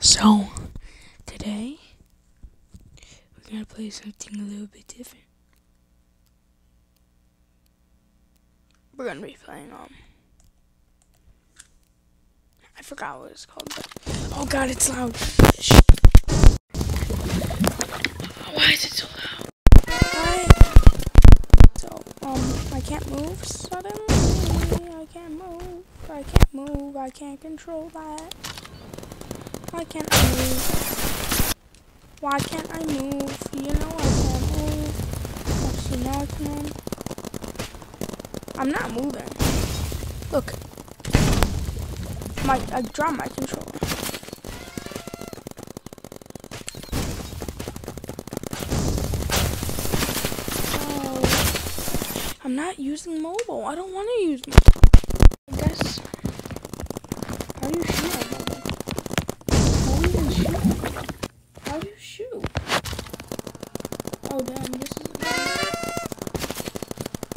So, today we're gonna play something a little bit different. We're gonna be playing um I forgot what it's called, but oh god, it's loud. Shh. Why is it so loud? Why? So um I can't move suddenly. I can't move. I can't move. I can't control that. Why can't I move? Why can't I move? You know I can't move. Actually, now I can. I'm not moving. Look. My, I dropped my controller. Oh. I'm not using mobile. I don't want to use mobile. I guess. How do you shoot on mobile? How do you even shoot? How do you shoot? Oh damn, this is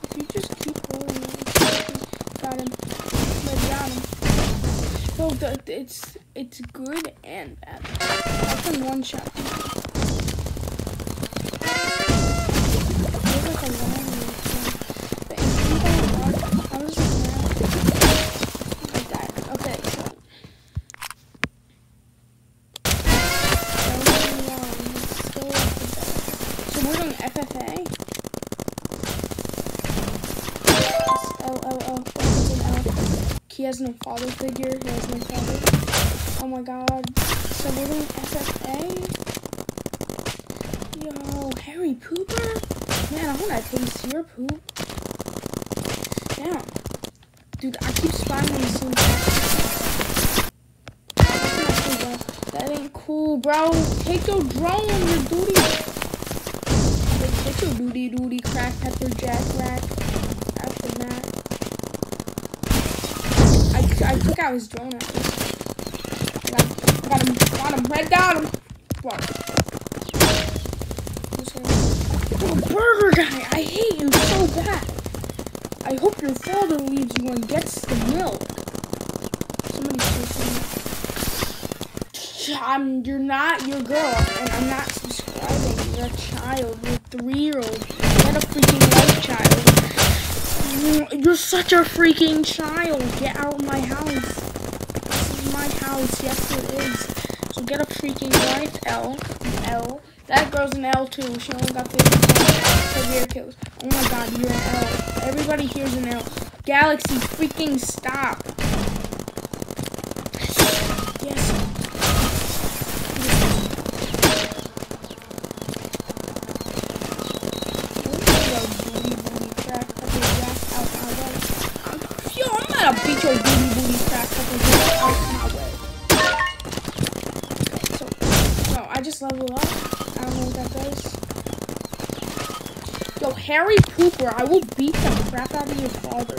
If you just keep holding it, got him. But got him. So the, it's it's good and bad. I can one shot. So we're doing FFA. L L L. What's L? He has no father figure. He has no father. Oh my god. So we're doing FFA. Yo, Harry Pooper. Man, I wanna taste your poop. Damn. Dude, I keep spying on the that ain't cool, bro. Take your drone, your duty. Duty, duty, crack, pepper, jack, rack. After that, I, I took out his drone least. Got, got him, got him, right down him. What? Oh, burger guy, I hate you so bad. I hope your father leaves you and gets the milk. Somebody's chasing me. I'm, you're not your girl, and I'm not You're a child. You're a three-year-old. Get a freaking life, child. You're such a freaking child. Get out of my house. This is my house. Yes, it is. So get a freaking life, L. L. That girl's an L too. She only got 50 severe kills. Oh my god, you're an L. Everybody here's an L. Galaxy, freaking stop. Yes. Leveled up. I don't know what that does. Yo, Harry Pooper, I will beat the crap out of your father.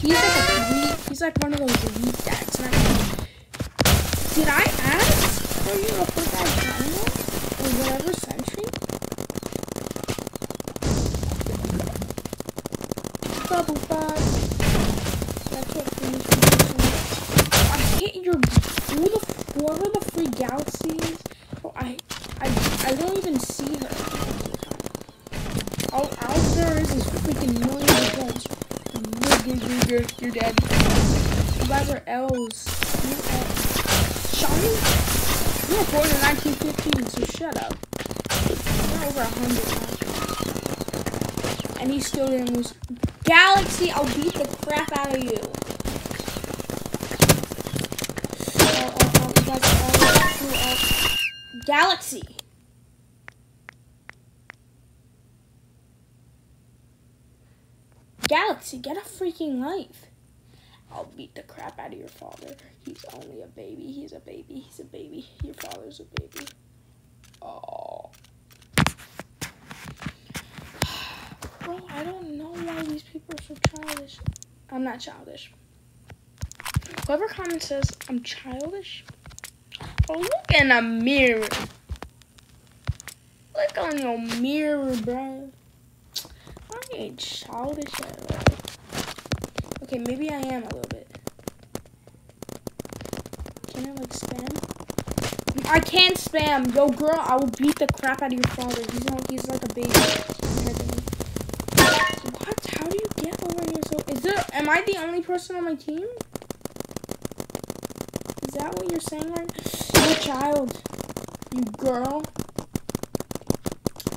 He's like a three, he's like one of those elite dads. Did I ask for you to put that channel or whatever century? Double five. That's what finish I hate your who the whoever the free galaxy is. Oh, I I I don't even see her. All all there is is freaking millions of points. You're, you're, dead. L's. You're L's. Shawnee? You were born in 1915, so shut up. You're over 100 now. And he still didn't lose. Galaxy, I'll beat the crap out of you. Oh, oh, oh, you guys are all too up. Galaxy. Galaxy, get a freaking life. I'll beat the crap out of your father. He's only a baby. He's a baby. He's a baby. Your father's a baby. Oh. Bro, I don't know why these people are so childish. I'm not childish. Whoever comments says I'm childish, oh, look in a mirror. Look on your mirror, bro. Ain't childish. Okay, maybe I am a little bit. Can I like spam? I can't spam. Yo, girl, I will beat the crap out of your father. He's he's like a baby. What? How do you get over here? So, is there? Am I the only person on my team? Is that what you're saying right? You child. You girl.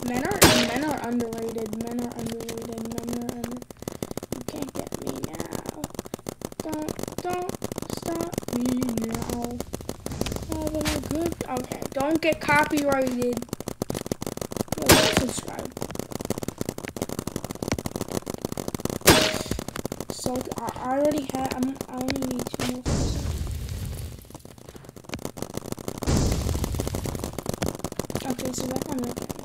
Men are men are underrated. Men are underrated. Men are under. You can't get me now. Don't don't stop me now. Having a good. Okay, don't get copyrighted. Yo, subscribe. So I I already had. I'm. I only need two more. Okay, so that I'm not getting.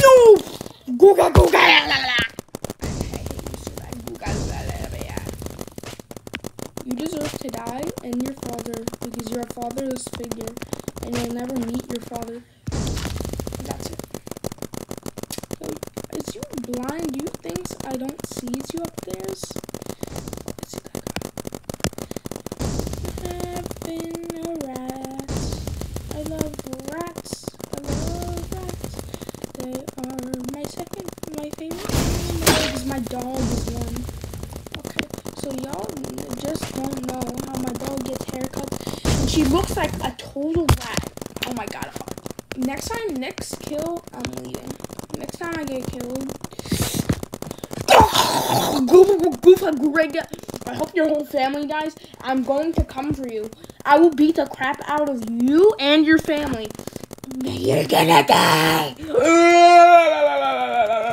No! Googa googa la la la. You deserve to die and your father because you're a fatherless figure and you'll never meet your father. That's it. So, is you blind? You thinks I don't see you up there? Is it that guy? I've been a rat. I love rats. I love rats. They are my second, my favorite animal because my dog is one. Okay, so y'all just don't know how my dog gets haircuts, and she looks like a total rat. Oh my god. Next time, next kill, I'm leaving. Next time I get killed. Goofa, goofa, Greg. I hope your whole family dies. I'm going to come for you. I will beat the crap out of you and your family. You're gonna die.